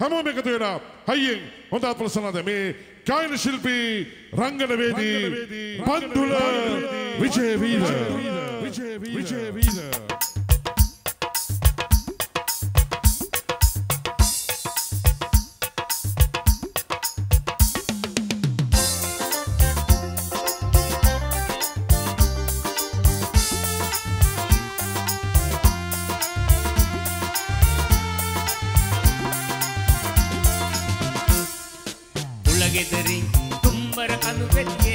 හැමෝම එකතු වෙලා හයියෙන් හොඳ අපලසනද මේ ගායන ශිල්පී රංගනවේදී පන්තුල විජයවීර විජයවීර විජයවීර ගෙදරින් තුම්බර කඳු පෙත්ති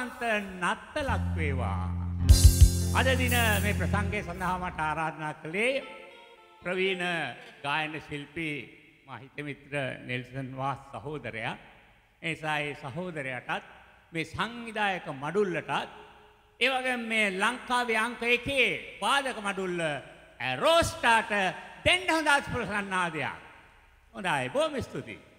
ශාන්ත නත්තලක් වේවා. අද දින මේ ප්‍රසංගය සඳහා මට ආරාධනා කළේ ප්‍රවීණ ගායන ශිල්පී මහිත මිත්‍ර නෙල්සන් වාස් සහෝදරයා. එසා ඒ සහෝදරයාටත් මේ සංවිධායක මඩුල්ලටත් ඒ වගේම මේ ලංකාවේ අංක 1 පාදක මඩුල්ල ඇරෝස්ටාට දෙන්න හොඳ ප්‍රසන්නාදයක්. හොඳයි බොහොම ස්තුතියි.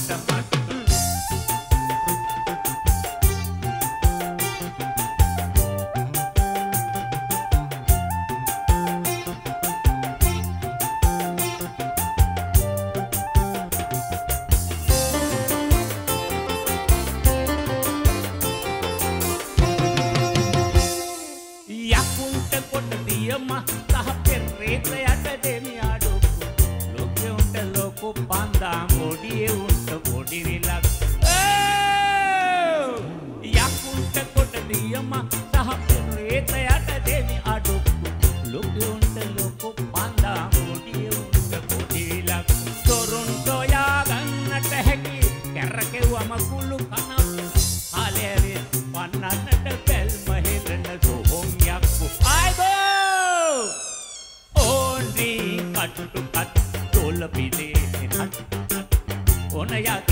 Santa Marta. කට්ටු කට් තොල පිලේ හට් ඕන යකේ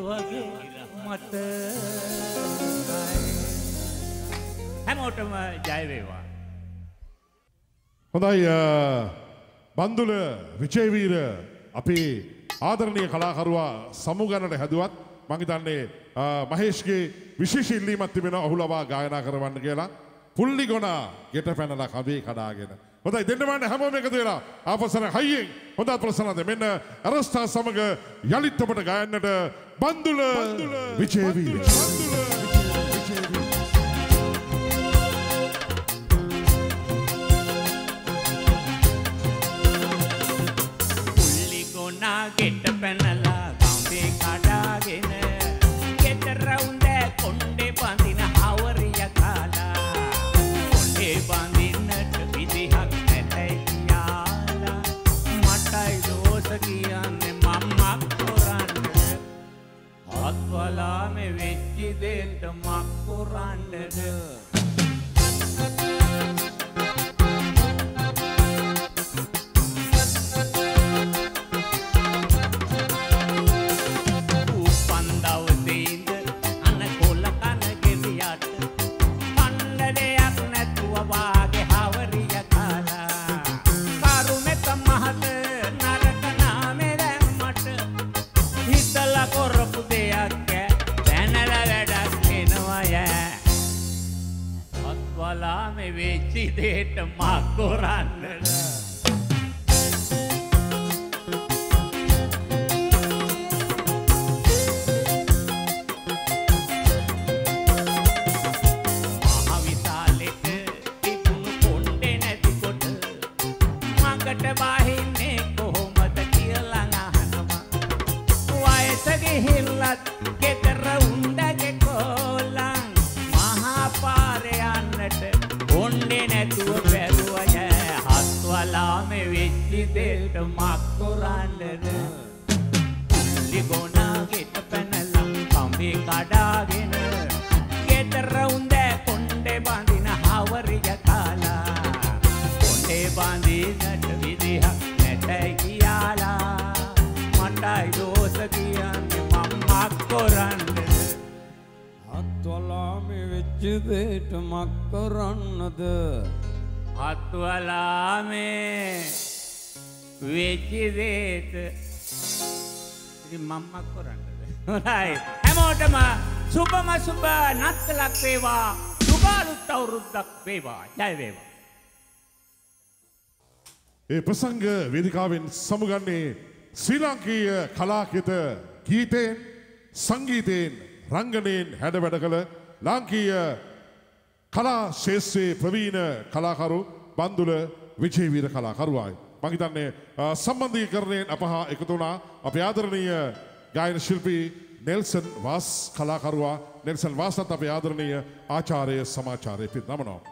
වගේ මට හැමෝටම ජයවේවා හොඳයි අ, බන්දුල විජේවීර අපේ ආදරණීය කලාකරුවා සමුගන්නට හැදුවත් මං හිතන්නේ අ, මහේෂ්ගේ විශේෂ ඉල්ලීමක් තිබෙනවා ඔහු ලබා ගායනා කරවන්න කියලා. පුල්ලි ගොනා ගෙට පැනලා කවේ කඩාගෙන. හොඳයි දෙන්න වන්න හැමෝම එකතු වෙලා ආපස්සට හයියෙන් හොඳ ප්‍රසන්නද මෙන්න අරස්ථා සමග යලිත් ඔබට ගයන්නට බන්දුල. විජේවීර. පුල්ලි ගොනා ගෙට පැනලා අත්වලාමේ වෙච්චි දෙන්න මක් අත්වලාමේ වෙච්චි දෙයට මක් කරන්නද මහවිශාලෙට අත්වලාමේ වෙච්ච දේට මක් කරන්නද? අත්වලාමේ වෙච්චි දේට ඉතින් මම්මක් කරන්නද? හොඳයි. හැමෝටම සුබම සුබ නත්තලක් වේවා. සුබාලුත් අවුරුද්දක් වේවා. ජය වේවා. ඒ ප්‍රසංග වේදිකාවෙන් සමුගන්නේ ශ්‍රී ලාංකීය කලාකිත ගීතයෙන් සංගීතයෙන් රංගනයෙන් හැඩ වැඩ කළ ලාංකීය කලා ශේෂ්ත්‍රයේ ප්‍රවීණ කලාකරු බන්දුල විජේවීර කලාකරුවායි. මං හිතන්නේ අ, සම්බන්ධීකරණයෙන් අප හා එකතු වුණා අපේ ආදරණීය ගායන ශිල්පී නෙල්සන් වාස් කලාකරුවා නෙල්සන් වාසත් අපේ ආදරණීය ආචාර්ය සමාචාරය පිරිනමනවා.